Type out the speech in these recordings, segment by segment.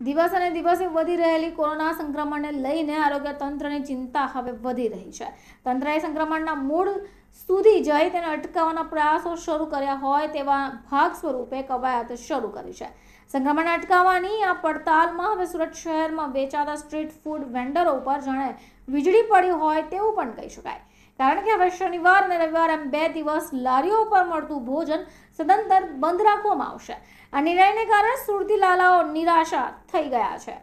દિવસ અને દિવસે વધી રહેલી કોરોના સંક્રમણને લઈને આરોગ્ય તંત્રની ચિંતા હવે વધી રહી છે. તંત્રએ સંક્રમણના મૂળ સુધી જઈ તેને અટકાવવાના પ્રયાસો શરૂ કર્યા હોય તેવા ભાગ સ્વરૂપે કવાયત શરૂ કરી છે. સંક્રમણ અટકાવવાની આ પડતાલમાં હવે સુરત શહેરમાં વેચાતા સ્ટ્રીટ ફૂડ વેન્ડરો ઉપર જાણે વીજળી પડી હોય તેવું પણ કહી શકાય. કારણ કે હવે શનિવાર અને રવિવાર એમ બે દિવસ લારીઓ પર મળતું ભોજન સદંતર બંધ રાખવામાં આવશે. આ નિર્ણયને કારણે સુરતી લાલાઓ નિરાશા થઈ ગયા છે.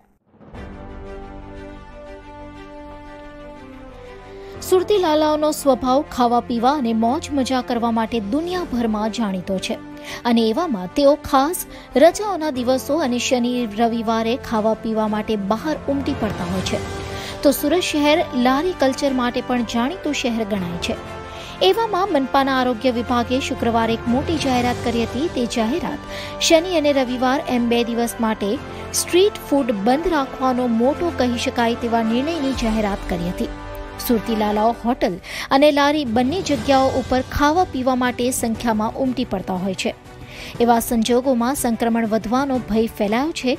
સુરતી લાલાઓનો સ્વભાવ, ખાવા પીવા અને મોજ મજા કરવા માટે દુનિયાભરમાં જાણીતો છે. અને એવામાં તેઓ ખાસ રજાઓના દિવસો અને શનિ, રવિવારે ખાવા પીવા માટે બહાર ઉમટી પડતા હોય છે. તો સુરત શહેર લારી કલ્ચર માટે પણ જાણીતું શહેર ગણાય છે. એવામાં મનપાના આરોગ્ય વિભાગે શુક્રવારે એક મોટી જાહેરાત કરી હતી. તે જાહેરાત શનિ અને રવિવાર એમ બે દિવસ માટે સ્ટ્રીટ ફૂડ બંધ રાખવાનો મોટો કહી શકાય તેવા નિર્ણયની જાહેરાત કરી હતી. સુરતી લાલાઓ હોટલ અને લારી બંને જગ્યાઓ ઉપર ખાવા પીવા માટે સંખ્યામાં ઉમટી પડતા હોય છે. એવા સંજોગોમાં સંક્રમણ વધવાનો ભય ફેલાયો છે,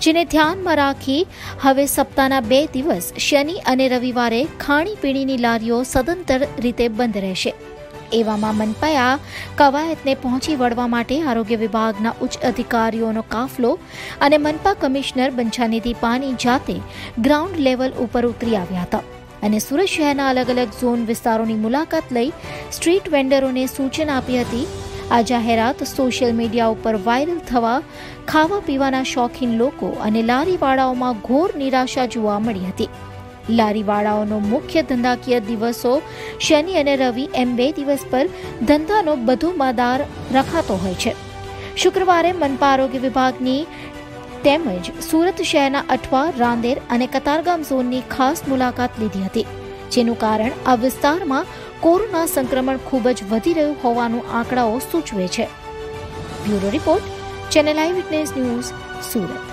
જેને ધ્યાનમાં રાખી હવે સપ્તાહના બે દિવસ શનિ અને રવિવારે ખાણીપીણીની લારીઓ સદંતર રીતે બંધ રહેશે. એવામાં મનપાયા કવાયતને પહોંચી વળવા માટે આરોગ્ય વિભાગના ઉચ્ચ અધિકારીઓનો કાફલો અને મનપા કમિશનર બંછાનિધિ પાની જાતે ગ્રાઉન્ડ લેવલ ઉપર ઉતરી આવ્યા હતા. અને સુરત શહેરના અલગ અલગ ઝોન વિસ્તારોની મુલાકાત લઈ સ્ટ્રીટ વેન્ડરોને સૂચન આપી હતી. આ જાહેરાત સોશિયલ મીડિયા ઉપર વાયરલ થવા ખાવા પીવાના શોખીન લોકો અને લારીવાળાઓમાં ઘોર નિરાશા જોવા મળી હતી. લારીવાળાઓનો મુખ્ય ધંધાકીય દિવસો શનિ અને રવિ એમ બે દિવસ પર ધંધાનો બધો મદાર રખાતો હોય છે. શુક્રવારે મનપા આરોગ્ય વિભાગની તેમજ સુરત શહેરના અઠવા, રાંદેર અને કતારગામ ઝોનની ખાસ મુલાકાત લીધી હતી, જેનું કારણ આ વિસ્તારમાં કોરોના સંક્રમણ ખૂબ જ વધી રહ્યું હોવાનું આંકડાઓ સૂચવે છે. Bureau report, channel eyewitness news, Surat.